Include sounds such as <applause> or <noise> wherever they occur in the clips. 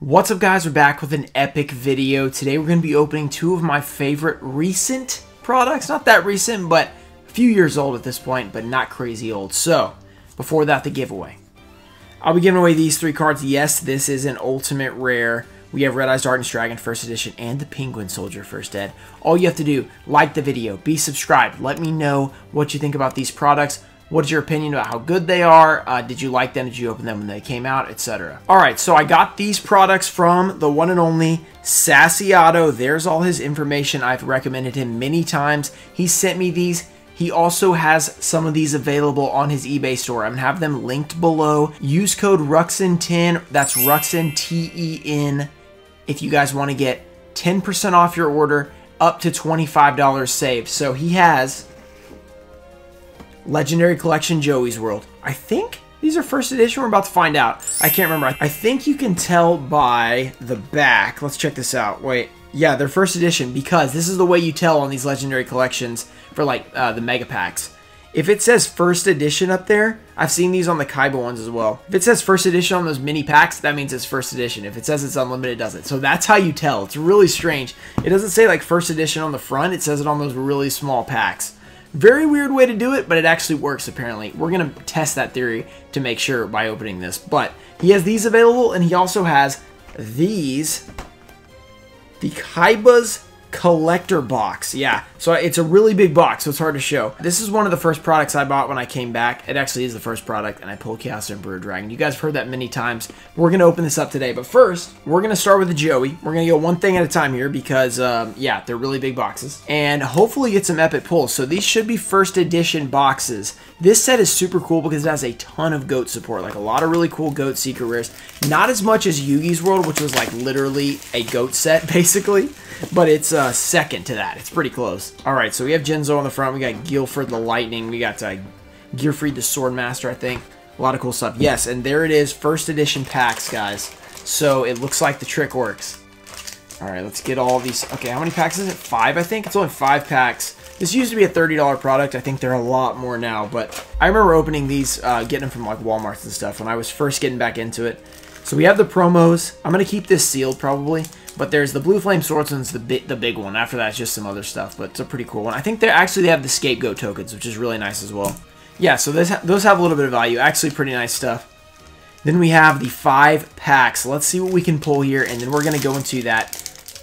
What's up guys, we're back with an epic video. Today we're going to be opening two of my favorite recent products. Not that recent, but a few years old at this point, but not crazy old. So, before that, the giveaway. I'll be giving away these three cards. Yes, this is an ultimate rare. We have Red Eyes Darkness Dragon First Edition and the Penguin Soldier First Ed. All you have to do, like the video, be subscribed, let me know what you think about these products. What's your opinion about how good they are? Uh, did you like them? Did you open them when they came out? Etc. Alright, so I got these products from the one and only Sassyotto. There's all his information. I've recommended him many times. He sent me these. He also has some of these available on his eBay store. I'm to have them linked below. Use code RUXIN10. That's RUXIN, T-E-N, if you guys want to get 10% off your order up to $25 saved. So he has Legendary Collection Joey's World. I think these are first edition. We're about to find out. I can't remember. I think you can tell by the back. Let's check this out. Wait. Yeah, they're first edition because this is the way you tell on these Legendary Collections for like uh, the Mega Packs. If it says first edition up there, I've seen these on the Kaiba ones as well. If it says first edition on those mini packs, that means it's first edition. If it says it's unlimited, it doesn't. So that's how you tell. It's really strange. It doesn't say like first edition on the front. It says it on those really small packs. Very weird way to do it, but it actually works apparently. We're going to test that theory to make sure by opening this. But he has these available, and he also has these. The Kaiba's collector box. Yeah, so it's a really big box, so it's hard to show. This is one of the first products I bought when I came back. It actually is the first product, and I pulled Chaos Emperor Dragon. You guys have heard that many times. We're going to open this up today, but first, we're going to start with the Joey. We're going to go one thing at a time here because, um, yeah, they're really big boxes. And hopefully get some epic pulls. So these should be first edition boxes. This set is super cool because it has a ton of GOAT support, like a lot of really cool GOAT secret rares. Not as much as Yugi's World, which was like literally a GOAT set, <laughs> basically but it's uh, second to that. It's pretty close. All right, so we have Genzo on the front. We got Gilford the Lightning. We got uh, Gearfried the Swordmaster, I think. A lot of cool stuff. Yes, and there it is, first edition packs, guys. So it looks like the trick works. All right, let's get all these. Okay, how many packs is it? Five, I think. It's only five packs. This used to be a $30 product. I think they're a lot more now, but I remember opening these, uh, getting them from like Walmart and stuff when I was first getting back into it. So we have the promos. I'm going to keep this sealed probably. But there's the Blue Flame Swordsman's the big, the big one. After that, it's just some other stuff, but it's a pretty cool one. I think they actually they have the Scapegoat tokens, which is really nice as well. Yeah, so this, those have a little bit of value. Actually, pretty nice stuff. Then we have the five packs. Let's see what we can pull here, and then we're going to go into that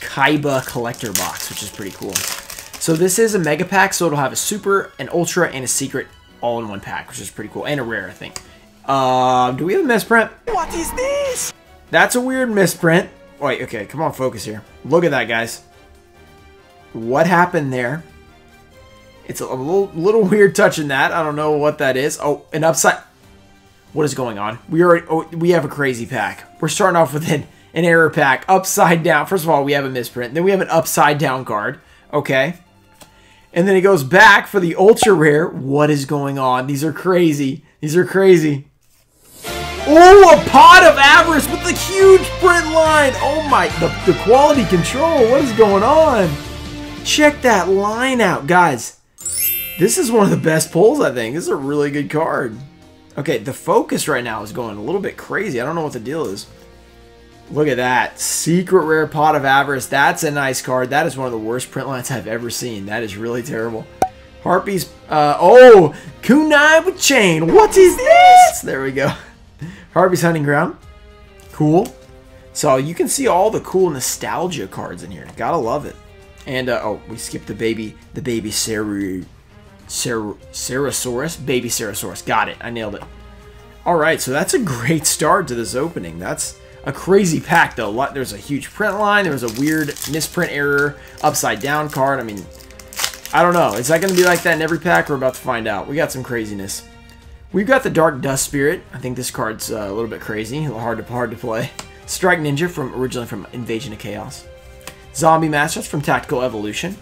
Kaiba collector box, which is pretty cool. So this is a mega pack, so it'll have a super, an ultra, and a secret all in one pack, which is pretty cool, and a rare, I think. Uh, do we have a misprint? What is this? That's a weird misprint. Wait, okay, come on, focus here. Look at that, guys. What happened there? It's a little, little <laughs> weird touching that. I don't know what that is. Oh, an upside... What is going on? We already, oh, we have a crazy pack. We're starting off with an, an error pack. Upside down. First of all, we have a misprint. Then we have an upside down card. Okay. And then it goes back for the ultra rare. What is going on? These are crazy. These are crazy. Oh, a pot of avarice with the huge print line. Oh my, the, the quality control. What is going on? Check that line out, guys. This is one of the best pulls, I think. This is a really good card. Okay, the focus right now is going a little bit crazy. I don't know what the deal is. Look at that. Secret Rare Pot of Avarice. That's a nice card. That is one of the worst print lines I've ever seen. That is really terrible. Harpies. Uh, oh, Kunai with Chain. What is this? There we go. <laughs> Harpies' Hunting Ground. Cool. So you can see all the cool nostalgia cards in here. Gotta love it. And, uh, oh, we skipped the baby, the baby Cer Cer Cerosaurus? Babycerasaurus. Got it. I nailed it. Alright, so that's a great start to this opening. That's a crazy pack, though. There's a huge print line. There was a weird misprint error, upside down card. I mean, I don't know. Is that going to be like that in every pack? We're about to find out. We got some craziness. We've got the Dark Dust Spirit. I think this card's uh, a little bit crazy, a little hard to hard to play. Strike Ninja from originally from Invasion of Chaos. Zombie Masters from Tactical Evolution.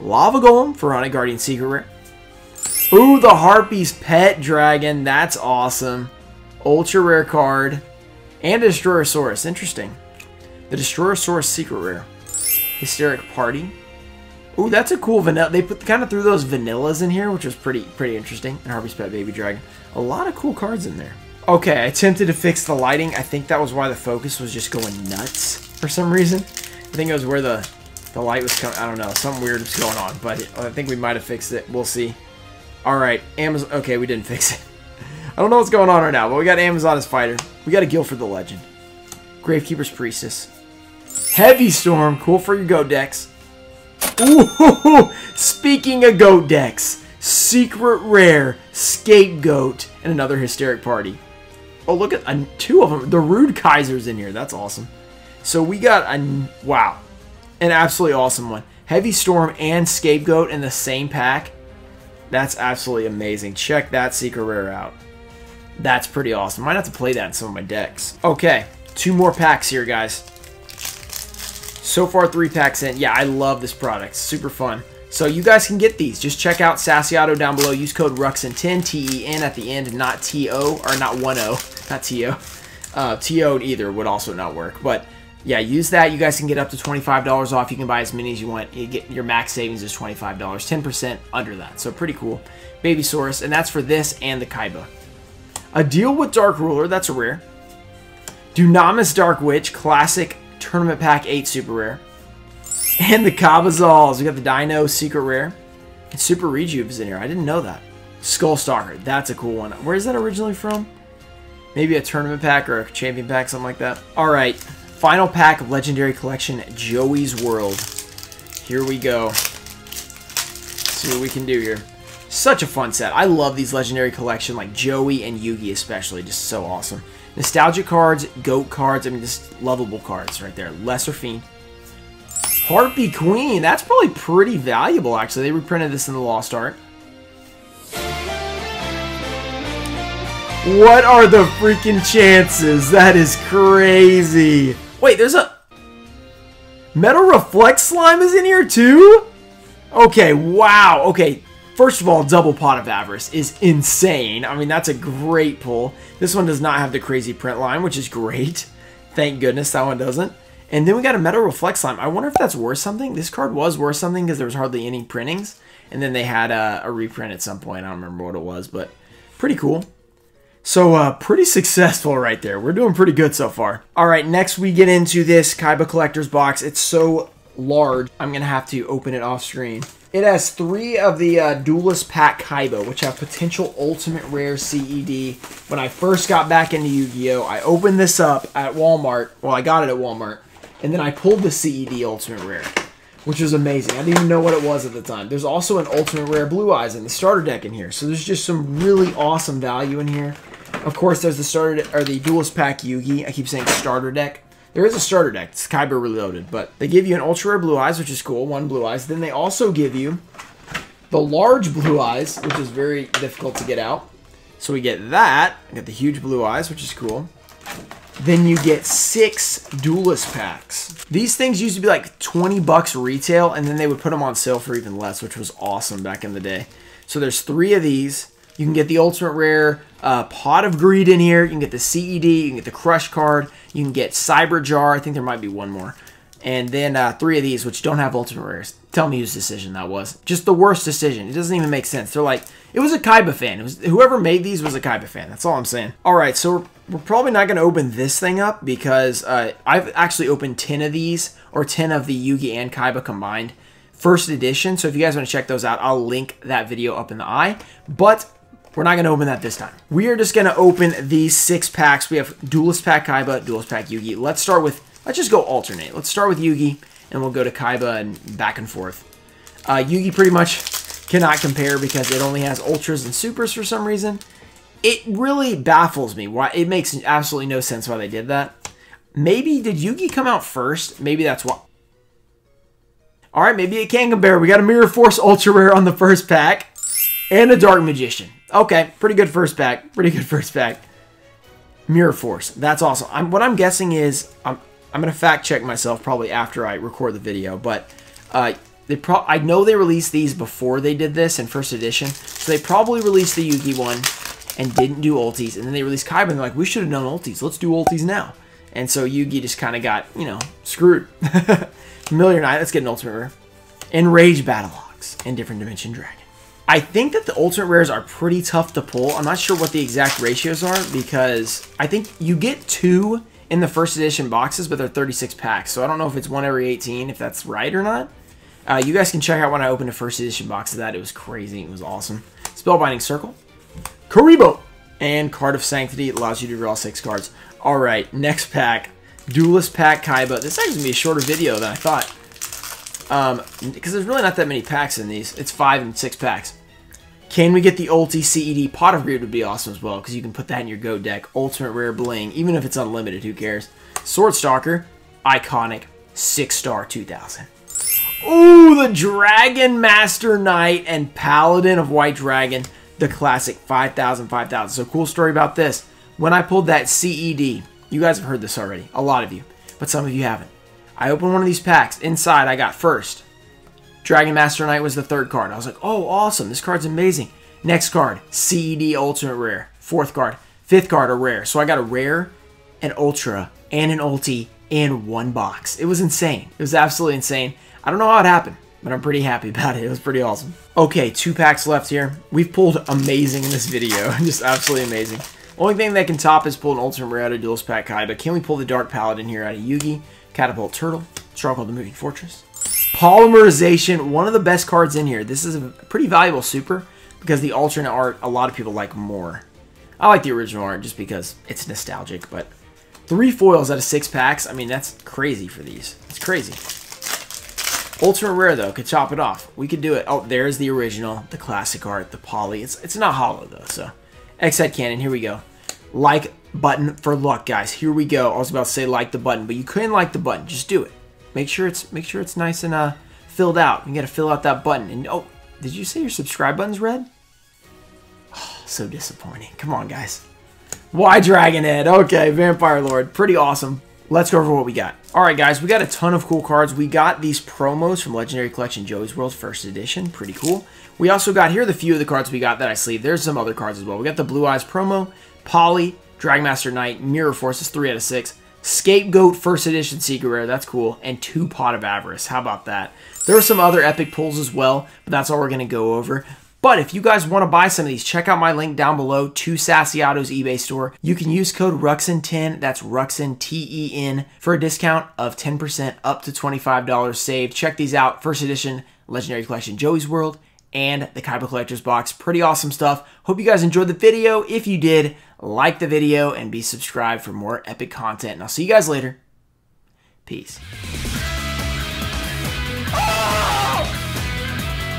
Lava Golem for Haunted Guardian Secret Rare. Ooh, the Harpie's Pet Dragon. That's awesome. Ultra rare card. And a Destroyersaurus. Interesting. The Destroyersaurus Secret Rare. Hysteric Party. Ooh, that's a cool vanilla. They put kind of threw those vanillas in here, which was pretty pretty interesting. And Harpie's Pet Baby Dragon. A lot of cool cards in there. Okay, I attempted to fix the lighting. I think that was why the focus was just going nuts for some reason. I think it was where the, the light was coming. I don't know. Something weird was going on, but I think we might have fixed it. We'll see. All right, Amazon. Okay, we didn't <laughs> fix it. I don't know what's going on right now, but we got Amazoness fighter. We got a Gilford the Legend. Gravekeeper's Priestess. Heavy Storm. Cool for your goat decks. Ooh, speaking of goat decks, Secret Rare, Scapegoat, and another Hysteric Party. Oh, look at uh, two of them. The Rude Kaiser's in here. That's awesome. So we got a, wow, an absolutely awesome one. Heavy Storm and Scapegoat in the same pack. That's absolutely amazing. Check that Secret Rare out. That's pretty awesome. Might have to play that in some of my decks. Okay, two more packs here, guys. So far, three packs in. Yeah, I love this product. Super fun. So you guys can get these. Just check out Sassyotto down below. Use code RUXIN10, T-E-N at the end, not T-O, or not 1-O, <laughs> not T-O. Uh, T-O either would also not work. But yeah, use that. You guys can get up to $25 off. You can buy as many as you want. You get Your max savings is $25, 10% under that. So pretty cool. Baby Babysaurus, and that's for this and the Kaiba. A deal with Dark Ruler, that's a rare. Dunamis Dark Witch, classic Tournament Pack 8 Super Rare. And the Kabazauls. We got the Dino Secret Rare. And Super Rejuve is in here. I didn't know that. Skull Stalker. That's a cool one. Where is that originally from? Maybe a tournament pack or a champion pack, something like that. Alright. Final pack of Legendary Collection, Joey's World. Here we go. Let's see what we can do here. Such a fun set. I love these Legendary Collection, like Joey and Yugi especially. Just so awesome. Nostalgic cards, GOAT cards, I mean, just lovable cards right there. Lesser Fiend. Harpie Queen, that's probably pretty valuable, actually. They reprinted this in the Lost Art. What are the freaking chances? That is crazy. Wait, there's a... Metal Reflect Slime is in here too? Okay, wow. Okay, First of all, Double Pot of Avarice is insane. I mean, that's a great pull. This one does not have the crazy print line, which is great. <laughs> Thank goodness that one doesn't. And then we got a Metal Reflect Slime. I wonder if that's worth something. This card was worth something because there was hardly any printings. And then they had a, a, reprint at some point. I don't remember what it was, but pretty cool. So, uh, pretty successful right there. We're doing pretty good so far. All right, next we get into this Kaiba Collector's Box. It's so large, I'm going to have to open it off screen. It has three of the uh, Duelist Pack Kaiba, which have potential Ultimate Rare CED. When I first got back into Yu-Gi-Oh, I opened this up at Walmart. Well, I got it at Walmart. And then I pulled the CED Ultimate Rare, which was amazing. I didn't even know what it was at the time. There's also an Ultimate Rare Blue Eyes in the starter deck in here. So there's just some really awesome value in here. Of course, there's the starter or the Duelist Pack Yugi. I keep saying starter deck. There is a starter deck, it's Kaiba Reloaded, but they give you an Ultra Rare Blue Eyes, which is cool, one Blue Eyes. Then they also give you the large Blue Eyes, which is very difficult to get out. So we get that. I get the huge Blue Eyes, which is cool. Then you get six Duelist packs. These things used to be like 20 bucks retail, and then they would put them on sale for even less, which was awesome back in the day. So there's three of these. You can get the Ultimate Rare uh, Pot of Greed in here. You can get the CED. You can get the Crush card. You can get Cyber Jar. I think there might be one more. And then uh, three of these, which don't have Ultimate Rares. Tell me whose decision that was. Just the worst decision. It doesn't even make sense. They're like, it was a Kaiba fan. It was Whoever made these was a Kaiba fan. That's all I'm saying. All right, so we're, we're probably not going to open this thing up because uh, I've actually opened 10 of these, or 10 of the Yugi and Kaiba combined first edition. So if you guys want to check those out, I'll link that video up in the eye. But we're not going to open that this time. We are just going to open these six packs. We have Duelist Pack Kaiba, Duelist Pack Yugi. Let's start with, let's just go alternate. Let's start with Yugi, and we'll go to Kaiba and back and forth. Uh, Yugi pretty much cannot compare because it only has Ultras and Supers for some reason. It really baffles me. Why It makes absolutely no sense why they did that. Maybe, did Yugi come out first? Maybe that's why. Alright, maybe it can compare. We got a Mirror Force Ultra Rare on the first pack. And a Dark Magician. Okay, pretty good first pack. Pretty good first pack. Mirror Force. That's awesome. I'm, what I'm guessing is, I'm, I'm going to fact check myself probably after I record the video, but uh, they pro I know they released these before they did this in first edition, so they probably released the Yugi one and didn't do ultis, and then they released Kaiba and they're like, we should have done ultis. Let's do ultis now. And so Yugi just kind of got, you know, screwed. <laughs> Familiar Knight, let's get an Ultimate Rare. Enrage Battleox and Different Dimension Dragon. I think that the ultimate rares are pretty tough to pull. I'm not sure what the exact ratios are because I think you get two in the first edition boxes, but they're 36 packs. So I don't know if it's one every 18, if that's right or not. Uh, you guys can check out when I opened a first edition box of that. It was crazy. It was awesome. Spellbinding Circle. Kuriboh. And Card of Sanctity allows you to draw six cards. All right, next pack. Duelist Pack Kaiba. This is going to be a shorter video than I thought. Um, because there's really not that many packs in these. It's five and six packs. Can we get the Ulti CED? Pot of Greed would be awesome as well, because you can put that in your Goat deck. Ultimate Rare Bling, even if it's unlimited, who cares? Sword Stalker, iconic, 6-star 2000. Ooh, the Dragon Master Knight and Paladin of White Dragon, the classic 5000, 5000. So cool story about this. When I pulled that CED, you guys have heard this already, a lot of you, but some of you haven't. I opened one of these packs. Inside, I got first Dragon Master Knight was the third card. I was like, oh, awesome. This card's amazing. Next card, CED Ultimate Rare. Fourth card. Fifth card, a rare. So I got a rare, an ultra, and an ulti in one box. It was insane. It was absolutely insane. I don't know how it happened, but I'm pretty happy <laughs> about it. It was pretty awesome. Okay, two packs left here. We've pulled amazing in this video. <laughs> Just absolutely amazing. Only thing that can top is pull an Ultimate Rare out of Duelist Pack Kai, but can we pull the Dark Paladin here out of Yugi? Catapult Turtle, Stronghold the Moving Fortress, Polymerization, one of the best cards in here. This is a pretty valuable super because the alternate art, a lot of people like more. I like the original art just because it's nostalgic, but three foils out of six packs, I mean, that's crazy for these. It's crazy. Ultra Rare, though, could chop it off. We could do it. Oh, there's the original, the classic art, the poly. It's, it's not hollow, though, so. X-Head Cannon, here we go. Like button for luck, guys. Here we go. I was about to say like the button, but you couldn't like the button. Just do it. Make sure it's make sure it's nice and uh filled out. You got to fill out that button. And oh, did you say your subscribe button's red? Oh, so disappointing. Come on, guys. Y-Dragon Head? Okay, Vampire Lord. Pretty awesome. Let's go over what we got. All right, guys, we got a ton of cool cards. We got these promos from Legendary Collection Joey's World First Edition. Pretty cool. We also got, here the few of the cards we got that I sleeve. There's some other cards as well. We got the Blue Eyes promo, Poly, Dragmaster Knight, Mirror Forces, 3 out of 6. Scapegoat First Edition Secret Rare, that's cool, and two Pot of Avarice. How about that? There are some other epic pulls as well, but that's all we're going to go over. But if you guys want to buy some of these, check out my link down below to Sassyotto's eBay store. You can use code RUXIN10, that's RUXIN, T-E-N, for a discount of 10% up to $25 saved. Check these out. First edition, Legendary Collection, Joey's World, and the Kaiba Collector's Box. Pretty awesome stuff. Hope you guys enjoyed the video. If you did, like the video and be subscribed for more epic content. And I'll see you guys later. Peace. Oh!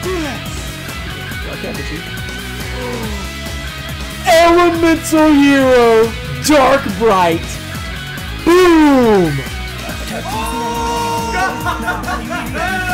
Yes! Elemental Hero, Dark Bright. Boom! <laughs> Oh!